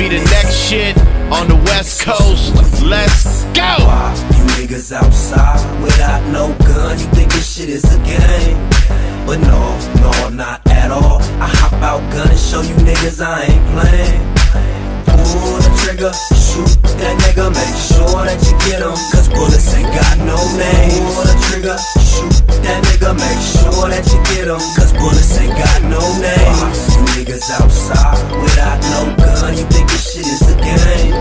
be the next shit on the West Coast. Let's go! Why you niggas outside without no gun? You think this shit is a game? But no, no, not at all. I hop out gun and show you niggas I ain't playing. Pull the trigger, shoot that nigga, make sure that you get him. Cause bullets ain't got no name. Pull the trigger, shoot that nigga, make sure that you get him. Cause bullets ain't got no name. You niggas outside without no gun, you think this shit is a game.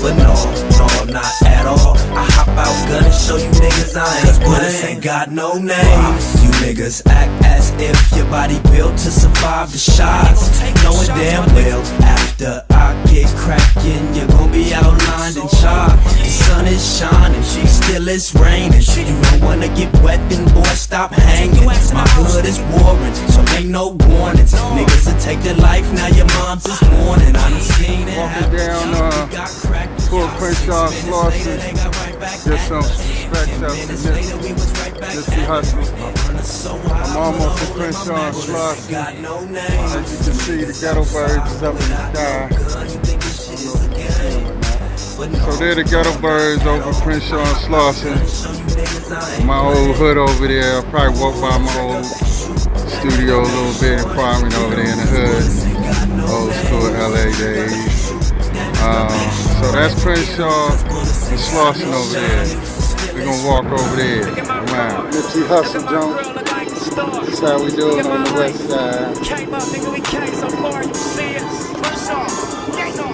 But no, no, not at all. I hop out gun and show you niggas I ain't Cause bullets ain't got no name. You niggas act as if your body built to survive the shots. Knowing damn well after I get cracking, you're gonna be outlined and chopped. The sun is shining, she still it's raining. You don't wanna get wet, then boy, stop hanging. My hood is warring, so ain't no warnings. Niggas will take their life, now your mom's is mourning. I done seen it Walking down, uh, Crenshaw, Slauson. Get some respect out to Nip- Nipsey Hussle. I'm almost at Crenshaw Slauson. As you can see, the ghetto birds is up in the sky. So they're the ghetto birds over Crenshaw and Slauson. My old hood over there. I probably walk by my old studio a little bit apartment over there in the hood. Old school LA days. Um, so that's Crenshaw and Slauson over there. We're gonna walk over there. Around. Nipsey Hussle jump. That's how we do it on the west side. Came up, nigga, we came so far, you see us.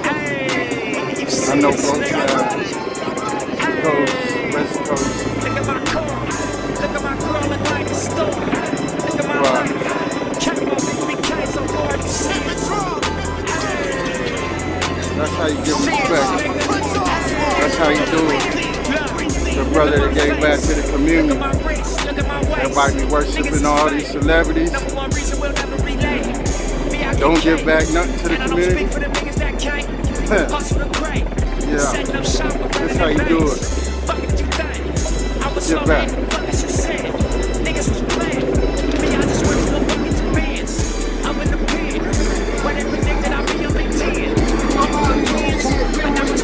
Hey, you see I know both nigga. sides. Coast, west coast. Look at my car. Look at my car, look like a store. Look at my Right. life. How you give respect. That's how you do it. The brother that gave back to the community. at my wrist, look at. Everybody be worshiping all these celebrities. Number one reason we'll never relate. VIP Don't give back nothing to the And I don't community. speak for the niggas that can't. Hustle the great. Yeah. Setting up shop with That's how you do it. Fuck it, you think? Give back.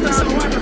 But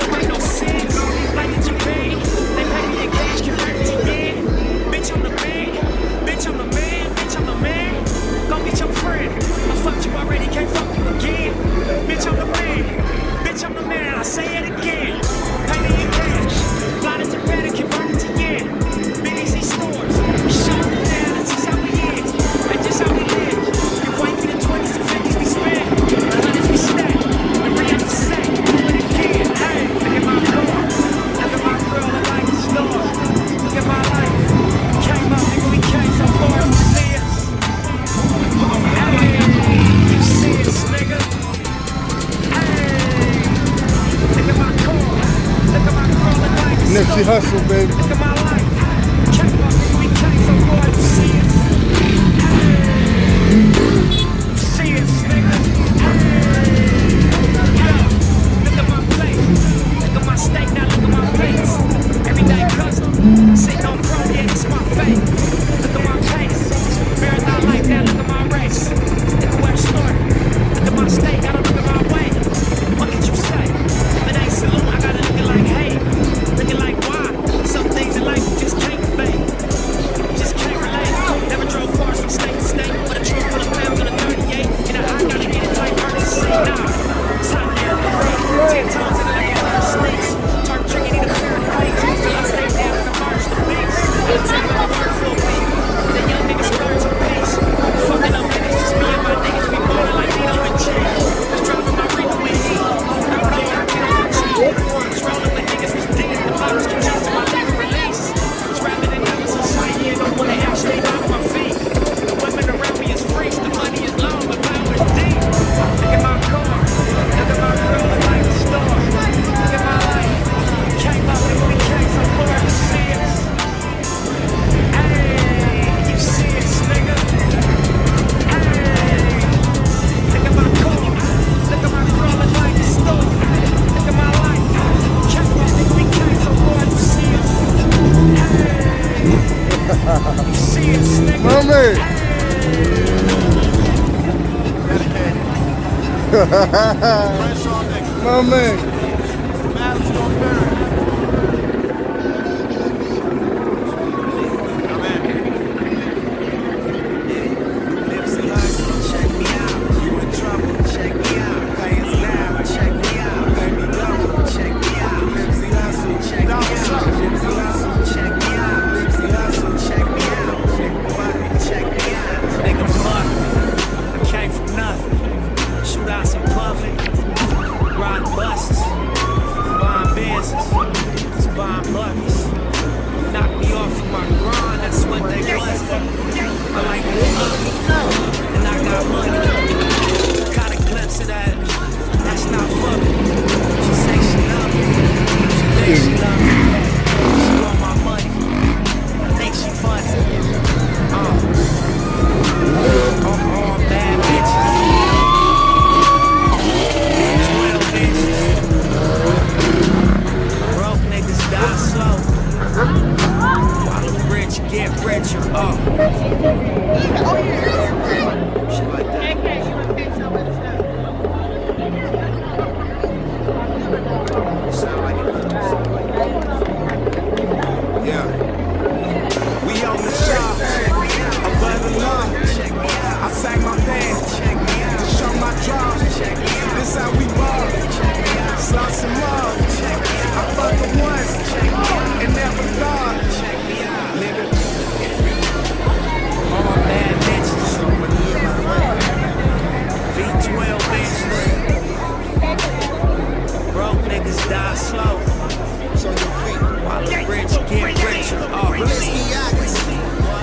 Mamãe.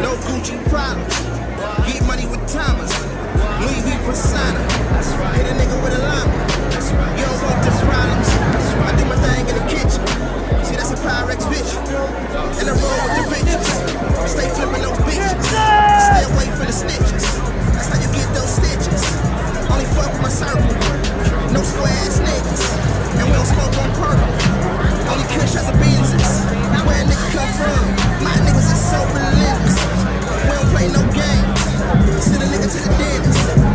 No Gucci problems. Get money with Thomas. Louis V persona. Hit a nigga with a llama. You don't want this problems. I do my thing in the kitchen. See, that's a Pyrex bitch. In the roll with the bitches. Stay flipping those bitches. Stay away from the snitches. That's how you get those stitches. Only fuck with my circle. No square ass niggas. And we don't smoke on purple. Only kush out the Benzes. Where a nigga come from? My niggas are so relentless ain't no game. Send a nigga to the dentist.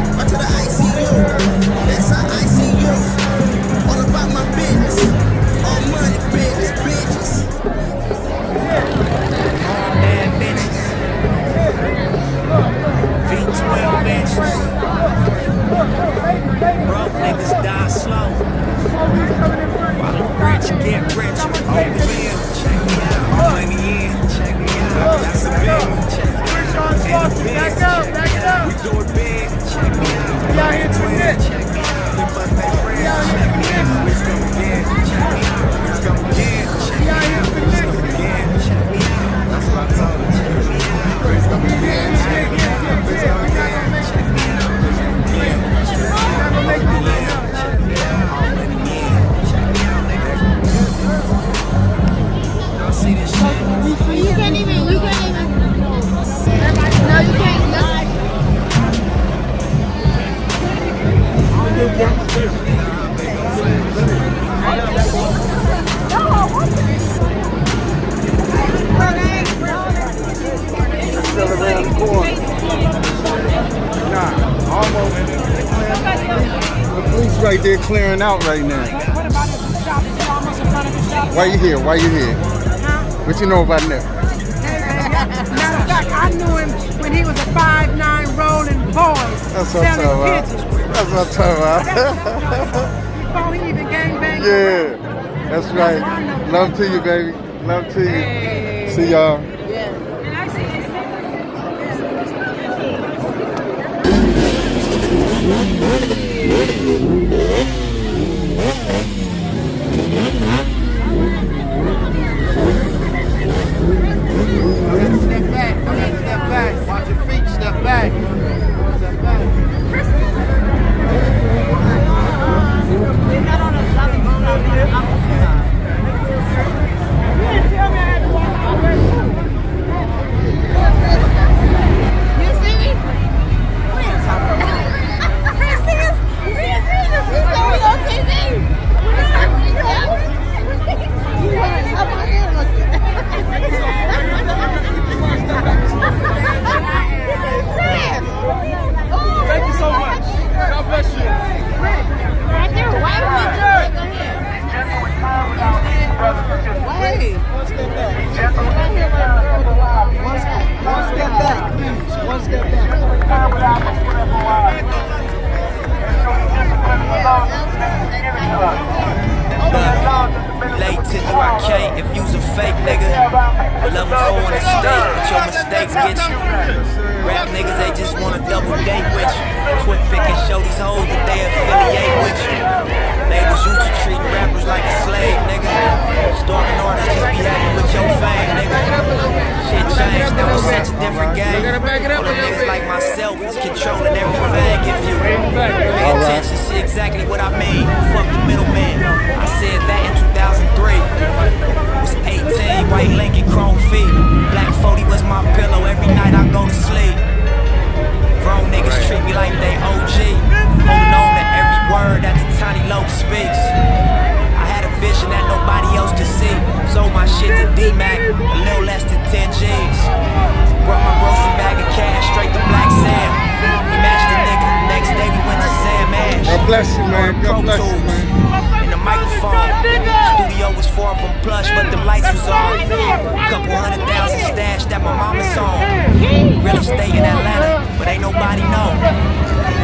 out right now? Why you here? Why you here? Huh? What you know about Nip? Matter of fact, I knew him when he was a five nine rolling boy. That's what I'm talking about. That's what I'm talking about. Before he even gangbanged. Yeah, that's right. Love to you, baby. Love to you. Hey. See y'all. Yeah. Bye. Rap niggas, they just wanna double date with you. Quick pick and show these hoes that they affiliate with you. Labels used to treat rappers like a slave, nigga. Storming orders just be happy with your fame, nigga. Shit changed, now it's such a different game. All the niggas like myself is controlling everything. If you pay attention, see exactly what I mean. Fuck the middleman. I said that in 2003. Was 18, white Lincoln, chrome feet. Black 40 was my pillow every night I go to sleep. Grown niggas treat me like they OG. Holding on to every word that the tiny loc speaks. I had a vision that nobody else could see. Sold my shit to D-Mac, a little less than 10 G's. Brought my grocery bag of cash straight to Black Sam. He matched the nigga. Next day we went to Sam Ash. God bless you, man. God bless you, man. And the microphone. Was far from plush, but the lights was on. Couple hundred thousand stashed that my mama's home. Really stay in Atlanta, but ain't nobody know.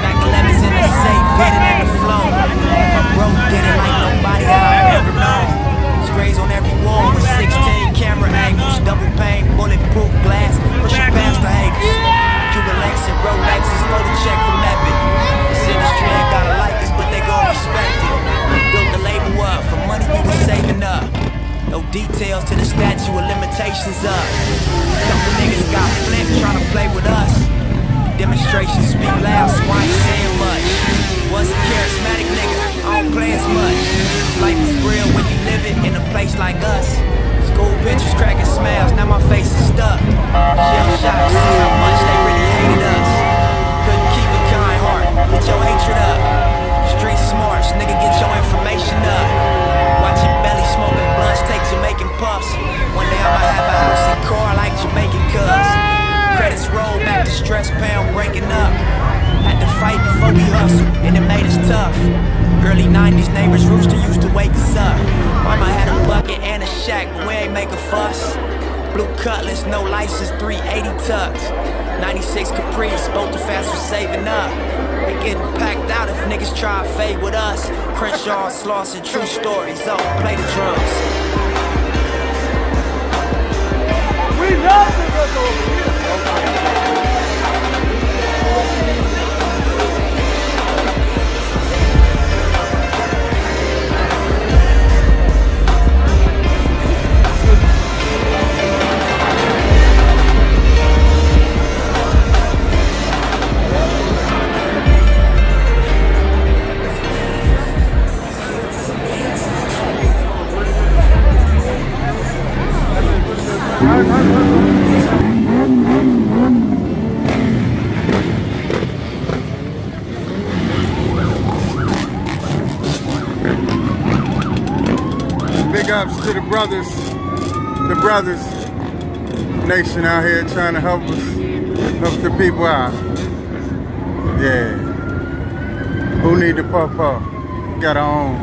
Mac 11's in the safe, hidden in the flow. My bro did it like nobody that I've ever known. Sprays on every wall with 16 camera angles, double pane, bulletproof glass, pushing past the haters. Cuban links and Rolexes, photo check from Epic. This industry ain't gotta like us, but they gon' respect it. Built the label up for money we was saving up. No details to the statute of limitations up. Couple niggas got flipped trying to play with us. Demonstrations speak loud, so I ain't saying much. Was a charismatic nigga, I don't play as much. Life is real when you live it in a place like us. School pictures cracking smiles, now my face is stuck. Shell shocked, see how much they really hated us. Couldn't keep a kind heart, get your hatred up. Street smarts, nigga, get your information up. Watch your belly smoking blunts, take Jamaican puffs. One day I'ma have a house and car like Jamaican cubs. Credits roll back to stress pound breaking up. Had to fight before we hustle, and it made us tough. Early 90s neighbors rooster used to wake us up. Mama had a bucket and a shack, but we ain't make a fuss. Blue cutlass, no license, 380 tucked. 96 Caprice, both the fast for saving up. They getting packed out if niggas try to fade with us. Crenshaw, Slauson, true stories, oh, play the drums. Big ups to the brothers, the brothers nation out here trying to help us, help the people out. Yeah. Who need the papa? Got our own.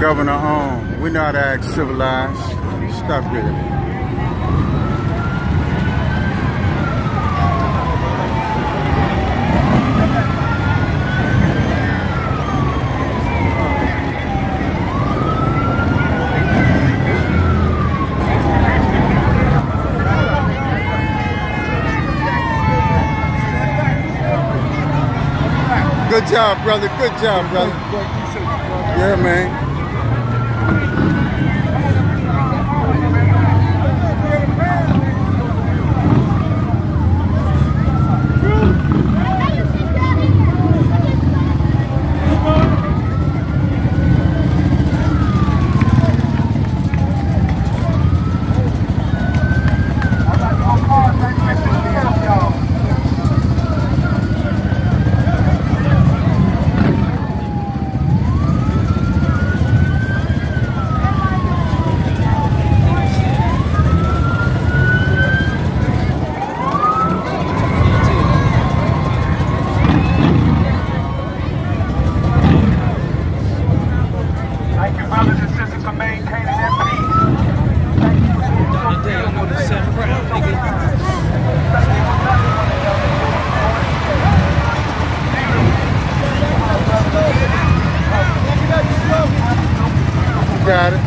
Governor own. We know how to act civilized. Stop it. Good job, brother. Good job, brother. Yeah, man. got it.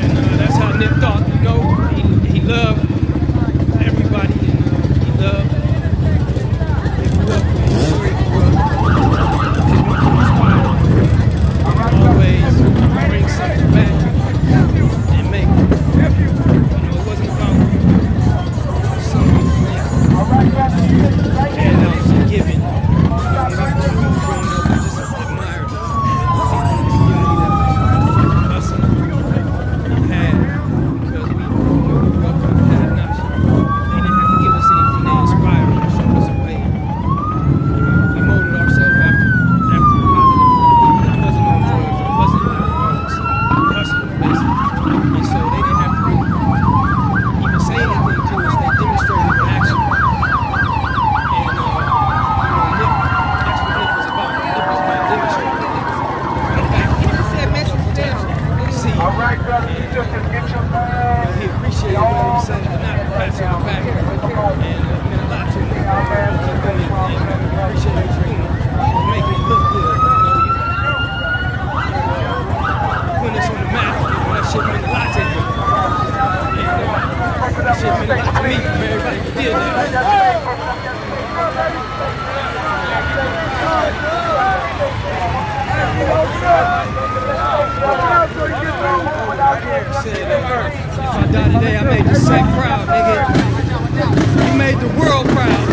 And uh, that's how Nip thought. You know, he, he loved if I die today, I made the sack proud, nigga. You made the world proud.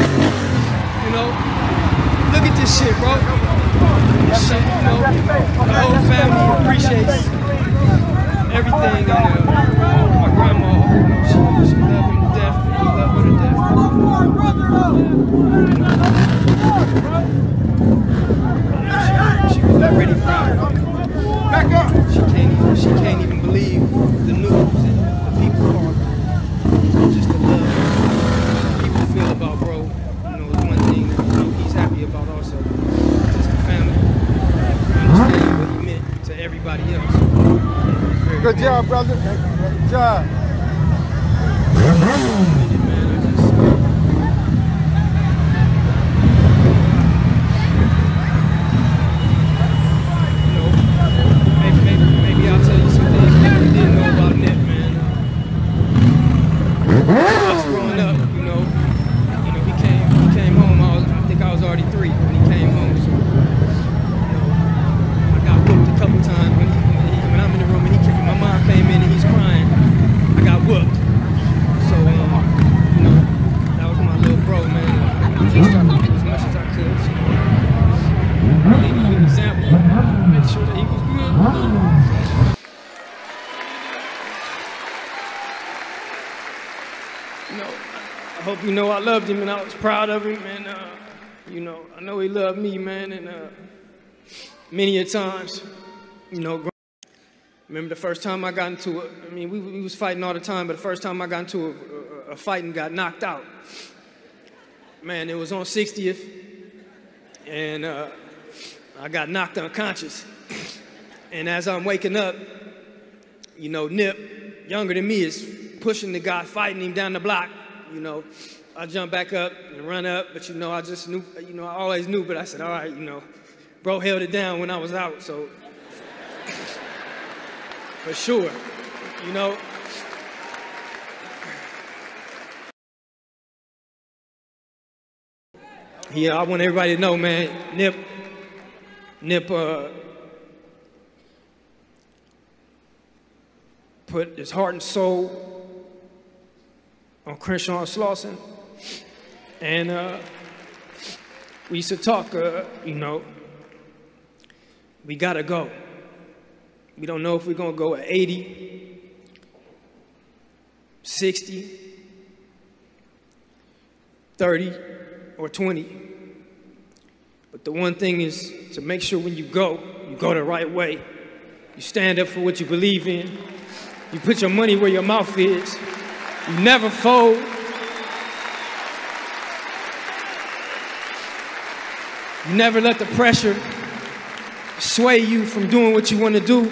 You know? Look at this shit, bro. This shit, you know, the whole family appreciates everything. Uh, She, can't even, believe the news and people her. Just bro. You know, is one thing that you know, he's happy about also. Just the family. Good job, brother. Good job. Maybe, maybe, maybe I'll tell you some things people didn't know about Nip, man. When I was growing up, you know, you know, he came, he came home. I was, I think I was already three when he came home. So, you know, I got whooped a couple times when, he, when, he, when I'm in the room and he came, my mom came in and he's crying. I got whooped. So, um, you know, that was my little bro, man. I just tried to do as much as I could. So, lead him an example. Make sure that he was good. You know, I hope you know I loved him and I was proud of him. And, uh, you know, I know he loved me, man. And uh, many a times, you know, remember the first time I got into it. I mean, we, we was fighting all the time, but the first time I got into a, a, a fight and got knocked out, man, it was on 60th. And uh, I got knocked unconscious. And as I'm waking up, you know, Nip, younger than me, is pushing the guy, fighting him down the block. You know, I jump back up and run up, but you know, I just knew, you know, I always knew, but I said, all right, you know, bro held it down when I was out, so for sure, you know. Yeah, I want everybody to know, man, Nip, Nip, uh, put his heart and soul on Crenshaw Slauson. And uh, we used to talk, uh, you know, we gotta go. We don't know if we're gonna go at 80, 60, 30, or 20. But the one thing is to make sure when you go, you go the right way. You stand up for what you believe in. You put your money where your mouth is. You never fold. You never let the pressure sway you from doing what you want to do.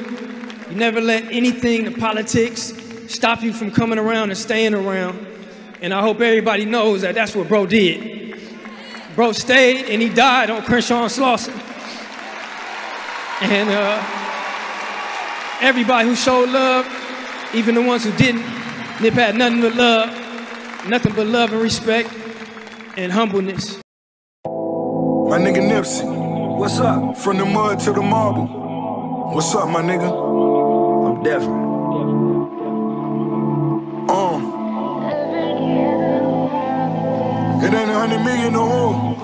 You never let anything, the politics, stop you from coming around and staying around. And I hope everybody knows that that's what bro did. Bro stayed and he died on Crenshaw and Slauson. And uh, everybody who showed love, even the ones who didn't, Nip had nothing but love, nothing but love and respect and humbleness. My nigga Nipsey. What's up? From the mud to the marble. What's up, my nigga? I'm different. Um. It ain't a hundred million no more.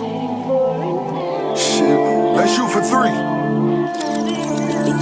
Shit. Let's shoot for three. Every